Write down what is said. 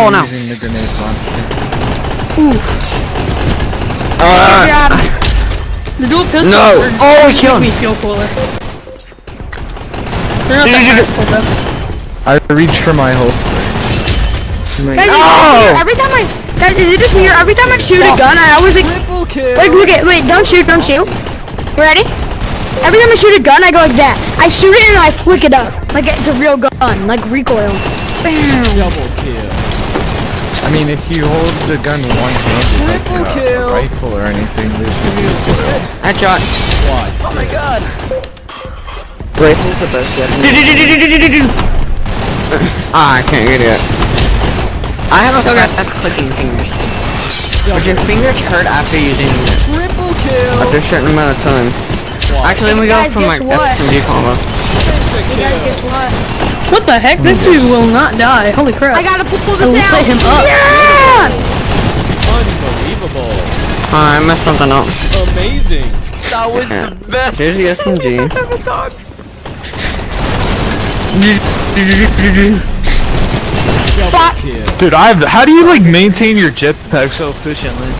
Oh, I'm no. Using the grenade launcher. Uh, Grab. The dual pistol. No. are- Oh, make kill him. me feel cooler. They're not that cool though. I reached for my holster. Guys, No! is it just me or every time I guys, is it just me or every time I shoot a gun, I always like Triple kill. like look at wait, don't shoot, don't shoot. Ready? Every time I shoot a gun, I go like that. I shoot it and I flick it up like it's a real gun, like recoil. Bam. Double kill. I mean, if you hold the gun one hand, Triple like kill. a rifle or anything, there's no recoil. headshot. Why? Oh my god. Rifle's the best weapon. Ah, I can't get it. I have a still got clicking fingers. But your fingers hurt after using Triple kill. after a certain amount of time. Actually, let me go Guys, from my guess what? SMG combo. You guys guess what? What the heck? This dude will not die. Holy crap. I gotta pull I this lit out. him up. Yeah! Unbelievable. I messed something up. Amazing. That was Yeah. the best Here's the SMG. I've ever done. Dude, I've. How do you like maintain your jetpack so efficiently?